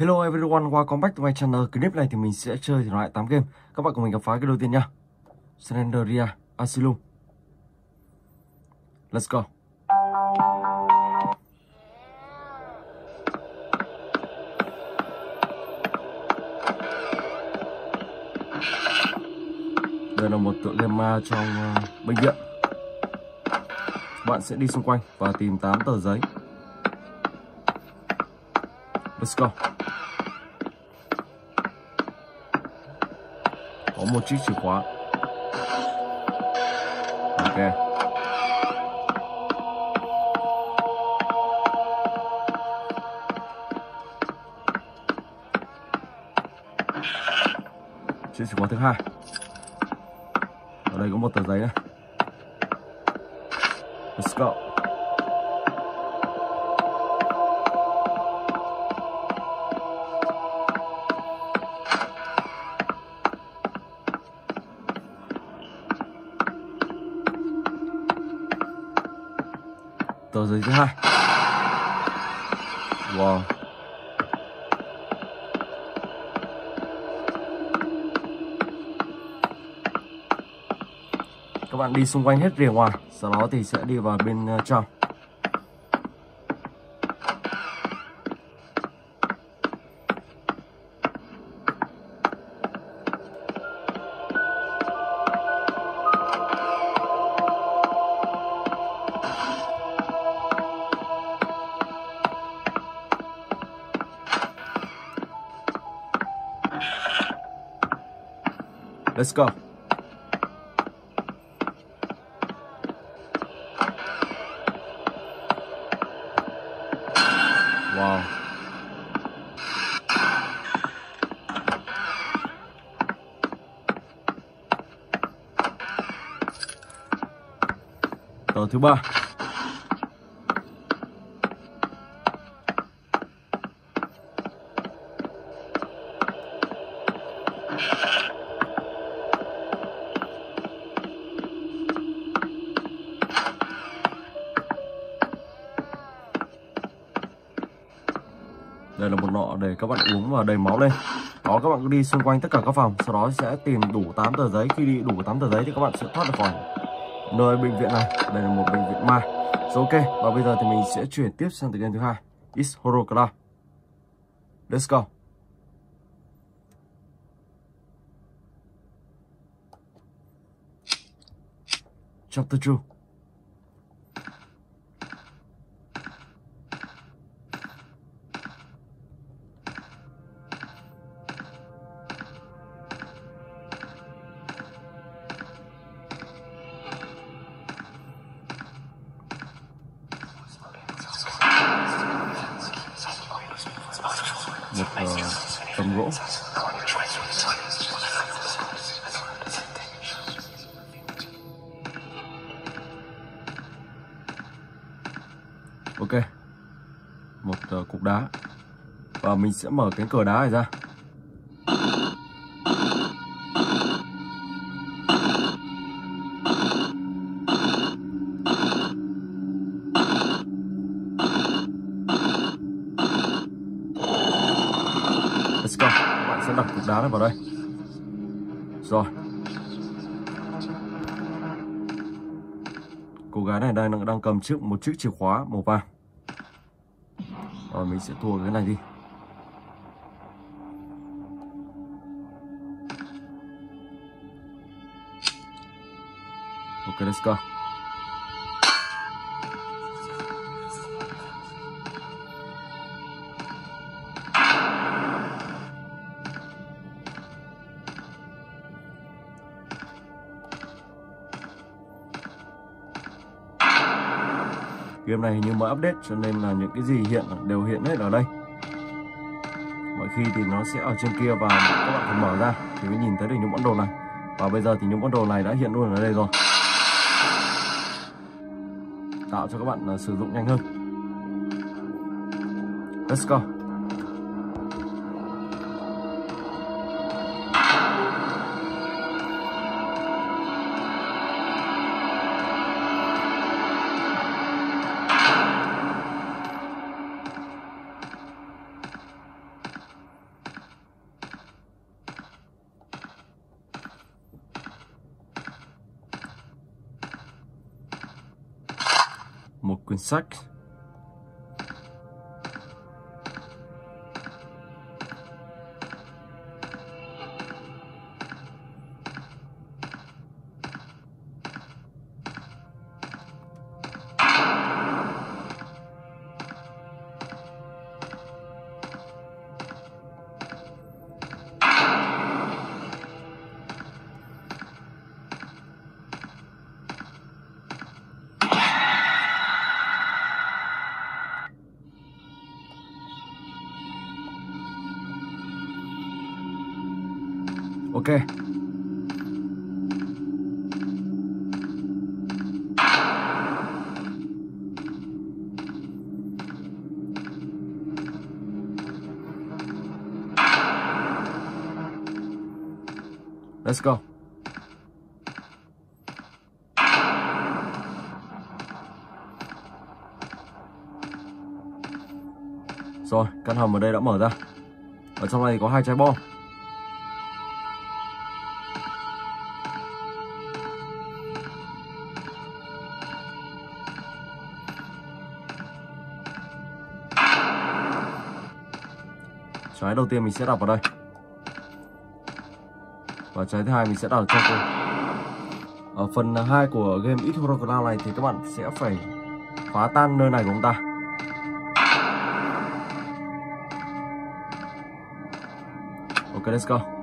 Hello everyone, welcome back to my channel. Clip này thì mình sẽ chơi thể loại 8 game. Các bạn cùng mình gặp phá cái đầu tiên nhá. Slenderia Asylum. Let's go. Đây là một tựa game ma trong uh, bệnh viện. Bạn sẽ đi xung quanh và tìm 8 tờ giấy. Let's go. Một chiếc chìa khóa. Ok. Chiếc chìa khóa thứ hai. Ở đây có một tờ giấy này. Let's go. Tờ giấy thứ hai wow. Các bạn đi xung quanh hết rìa ngoài, sau đó thì sẽ đi vào bên ờ, trong. Let's go. Wow. Tờ thứ ba. Các bạn uống và đầy máu lên. Đó, các bạn cứ đi xung quanh tất cả các phòng, Sau đó sẽ tìm đủ 8 tờ giấy. Khi đi đủ 8 tờ giấy thì các bạn sẽ thoát được khỏi nơi bệnh viện này. Đây là một bệnh viện ma Rồi, ok. Và bây giờ thì mình sẽ chuyển tiếp sang tựa game thứ hai. Is Horror Club Let's go. Chapter 2 ok một uh, cục đá và mình sẽ mở cánh cửa đá này ra Let's go. Các bạn sẽ đặt cục đá này vào đây. Rồi. Gái này đang đang cầm trước một chiếc chìa khóa màu vàng. Rồi mình sẽ thua cái này đi. Ok, let's go. Game này hình như mới update cho nên là những cái gì hiện đều hiện hết ở đây. Mọi khi thì nó sẽ ở trên kia và các bạn phải mở ra thì mới nhìn thấy được những món đồ này. Và bây giờ thì những món đồ này đã hiện luôn ở đây rồi. Tạo cho các bạn uh, sử dụng nhanh hơn. Let's go. Quyển Let's go. Rồi, căn hầm ở đây đã mở ra. Ở trong này có hai trái bom. Trái đầu tiên mình sẽ đặt vào đây. Và trái thứ hai mình sẽ đặt ở trong. Ở phần 2 của game It Hero Cloud này thì các bạn sẽ phải phá tan nơi này của chúng ta. Ok, let's go.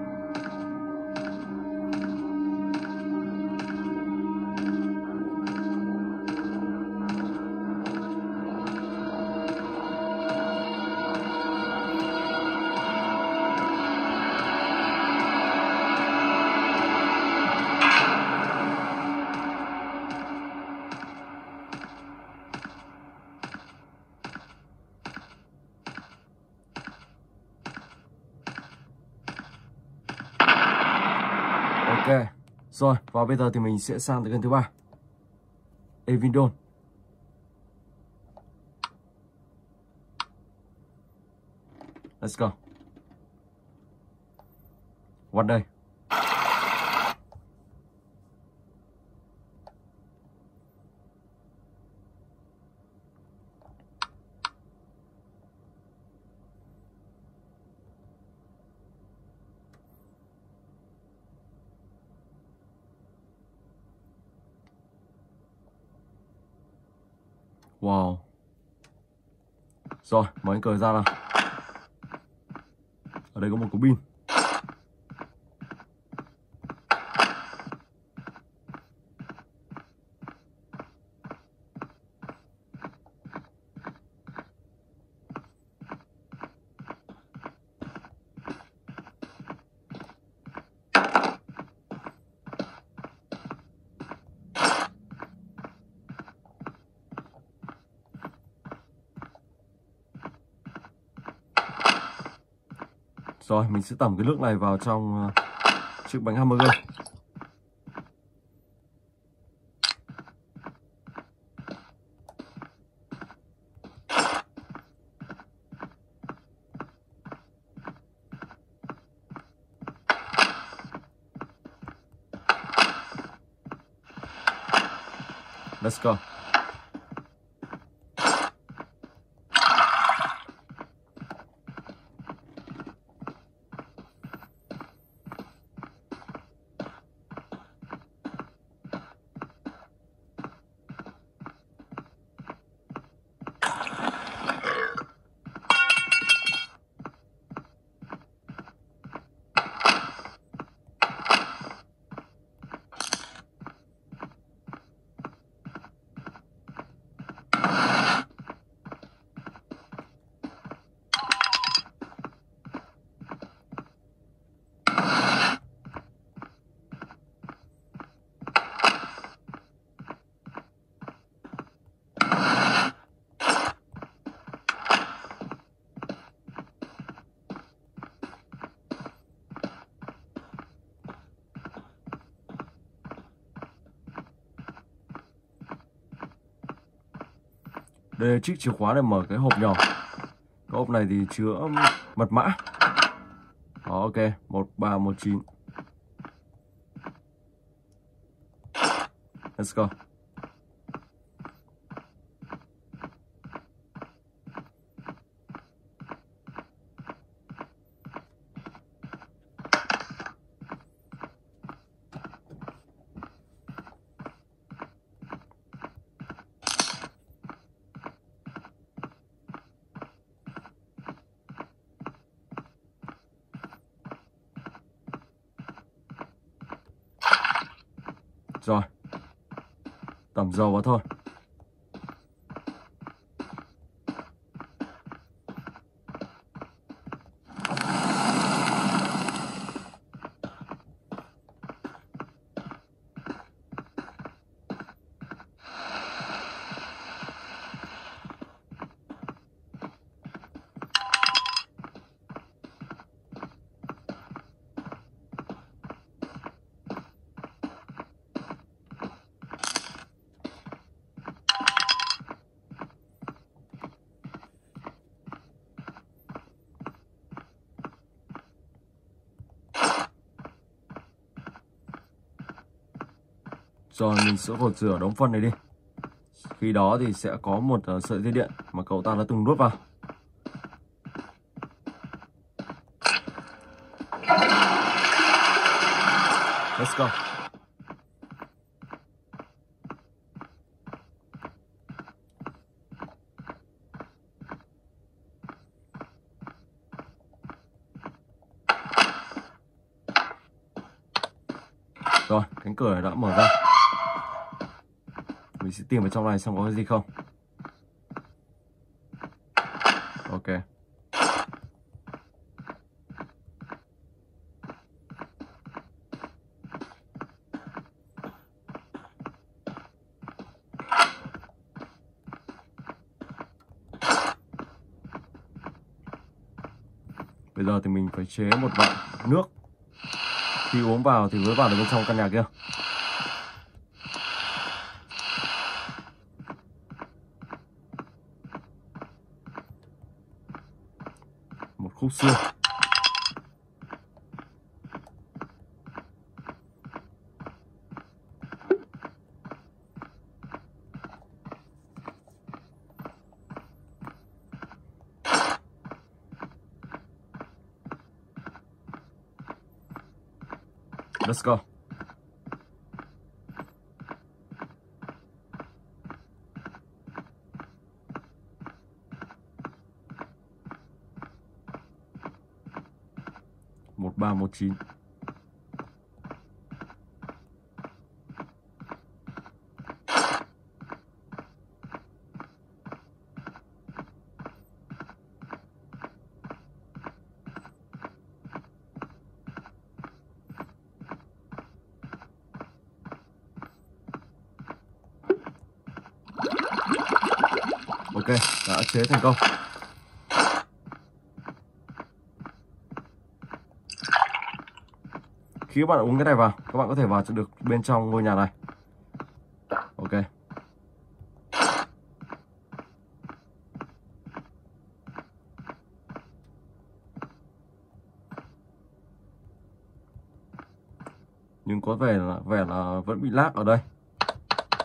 Rồi, và bây giờ thì mình sẽ sang tới gần thứ ba. Evindon. Let's go. One day. Wow. Rồi, mở anh cười ra nào. Ở đây có một cục pin. Rồi, mình sẽ tẩm cái nước này vào trong ờ, chiếc bánh hamburger. Let's go. Đây là chiếc chìa khóa để mở cái hộp nhỏ. Cái hộp này thì chứa um, mật mã. Đó, ok. 1319 Let's go Rồi Tẩm dầu vào thôi. Rồi mình sẽ gột rửa đống phân này đi. Khi đó thì sẽ có một uh, sợi dây điện mà cậu ta đã từng đốt vào. Let's go Rồi, cánh cửa này đã mở ra Mình sẽ tìm vào trong này xem có cái gì không. Ok. Bây giờ thì mình phải chế một vại nước. Khi uống vào thì mới vào được bên trong căn nhà kia. Một khúc xương Let's go. Một ba một chín Ok, đã chế thành công. Khi các bạn uống cái này vào, các bạn có thể vào được bên trong ngôi nhà này. Ok. Nhưng có vẻ là vẻ là vẫn bị lag ở đây.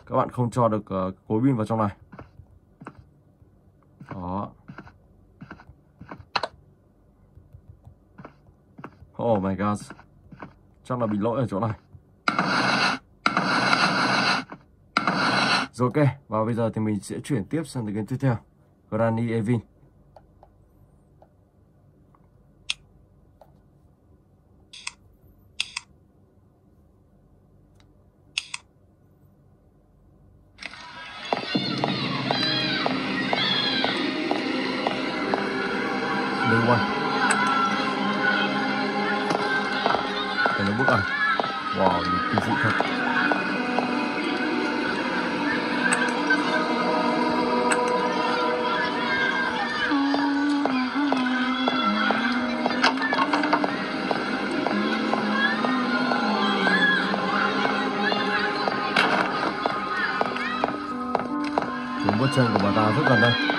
Các bạn không cho được uh, cối pin vào trong này. Đó. Oh my god. Chắc là bị lỗi ở chỗ này. Rồi ok, và bây giờ thì mình sẽ chuyển tiếp sang cái tiếp theo. Granny Evin. Bà ta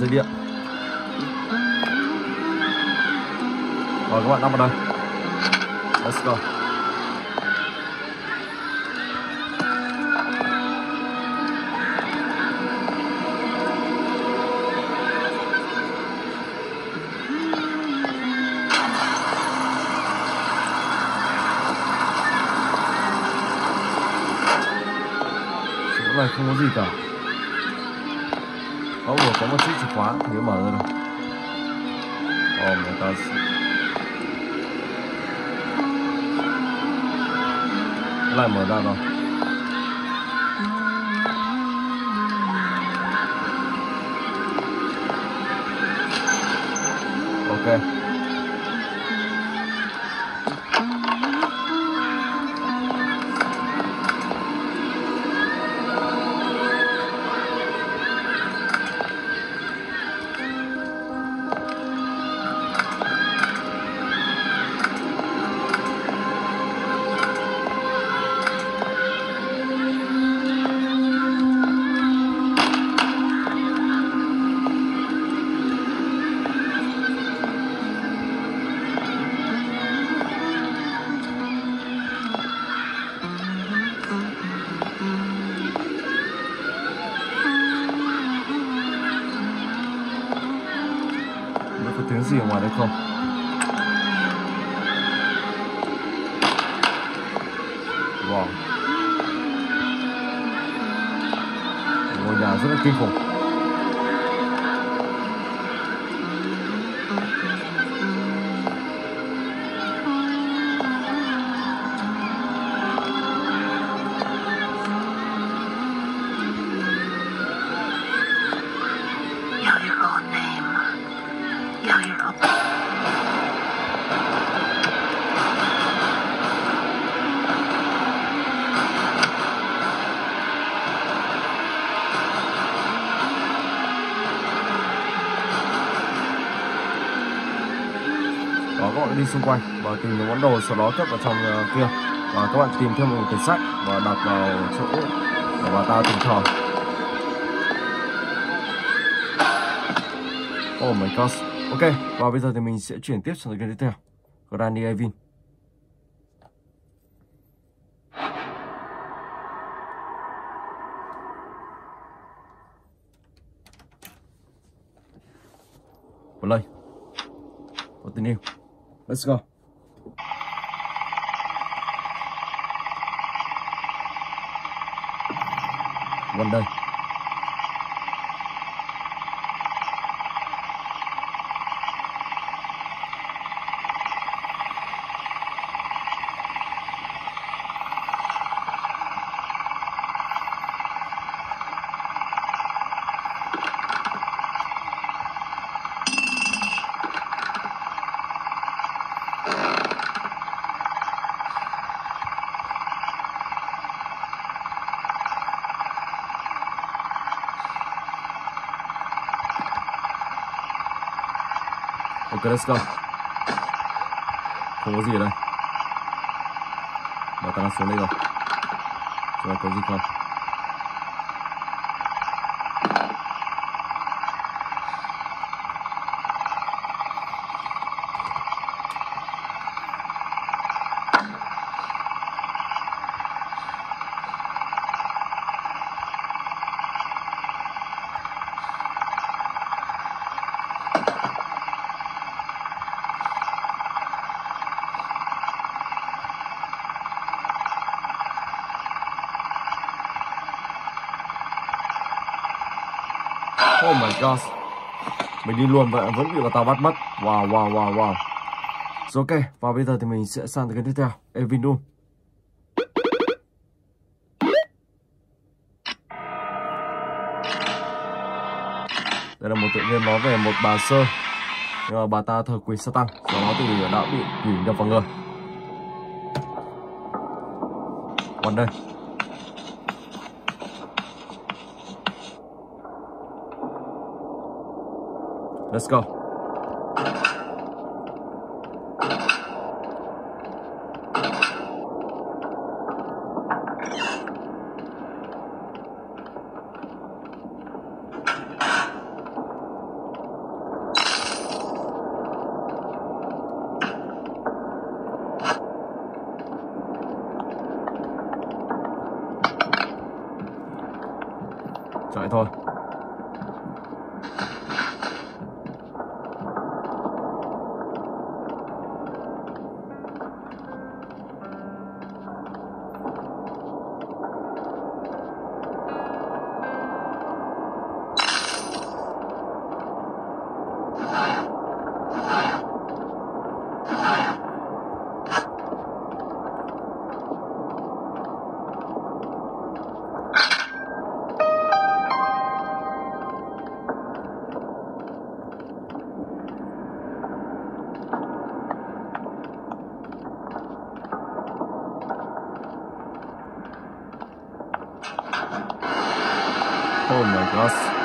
dây điện. Rồi các bạn lắp vào đây. Let's go. Không có gì cả có một có một chiếc chìa khóa thì mở ra được oh my god lại mở ra rồi. Ok. Gì ở ngoài đây không? Wow. Ngôi nhà rất là kinh khủng. Đó các bạn đi xung quanh và tìm những món đồ sau đó cất vào trong ờ, kia. Và các bạn tìm thêm một quyển sách và đặt vào chỗ để bà ta tìm thờ. Oh my god Ok và bây giờ thì mình sẽ chuyển tiếp sang cái tiếp theo. Granny Evin Play Continue Let's go. One day Ok let's go Không có gì ở đây Bà ta đang xuống đây rồi Xem có gì không Oh my god Mình đi luôn vậy vẫn bị bà tao bắt mất. Wow wow wow wow. Rồi ok, Và bây giờ thì mình sẽ sang tới cái tiếp theo. Evin Doom Đây là một tự nhiên nói về một bà sơ. Nhưng mà bà ta thờ quỷ Satan. Sau đó thì đã bị quỷ nhập vào người. Còn đây. Let's go. Oh my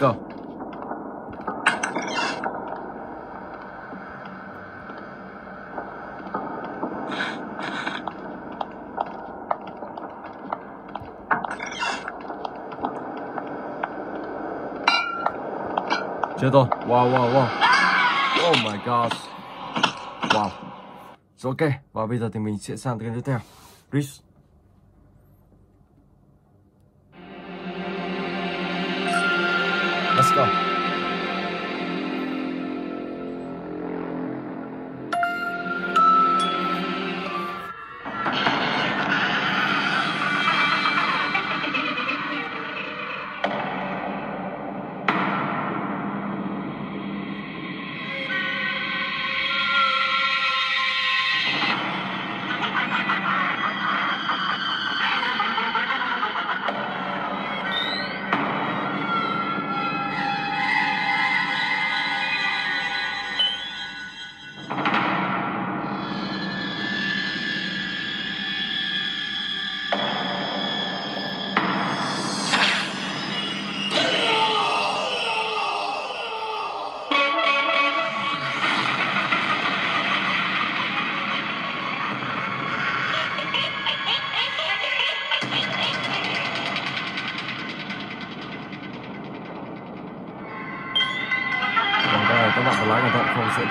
go. Chết rồi. Wow, wow, wow. Oh my god Wow. Rồi ok. Và bây giờ thì mình sẽ sang cái tiếp theo. Rich. Let's go.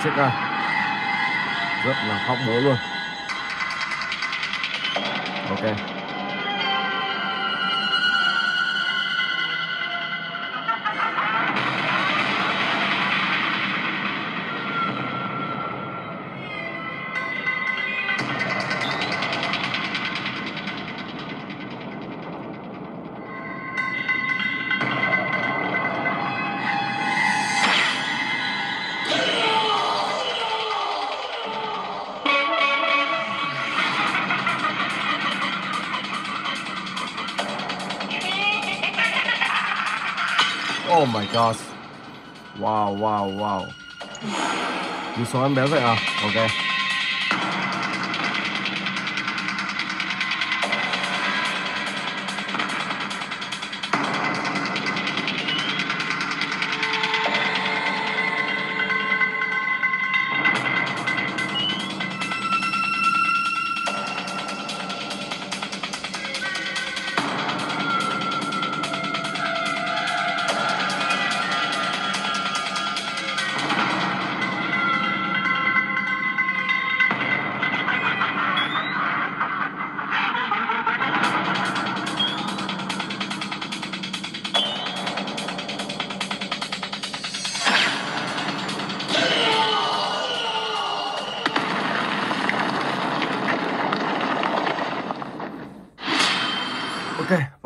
Cẩn chết. Rất là khóc búa luôn. My god. Wow, wow, wow. You sống em bé vậy à? Ok.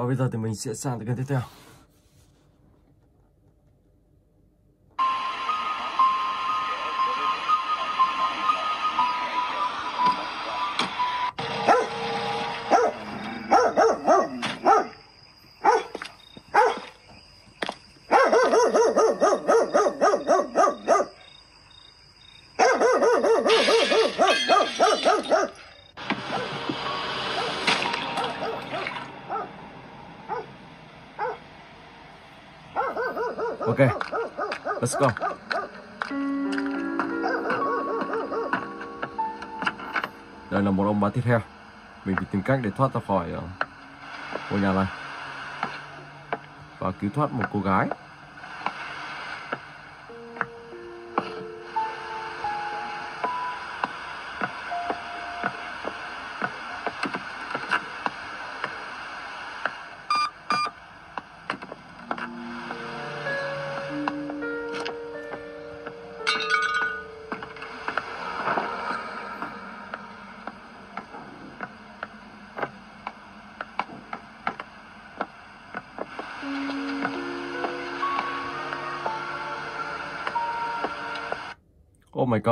Và bây giờ thì mình sẽ sang tới kênh tiếp theo. Đây là một ông bán thịt heo. Mình phải tìm cách để thoát ra khỏi ờ, ngôi nhà này và cứu thoát một cô gái.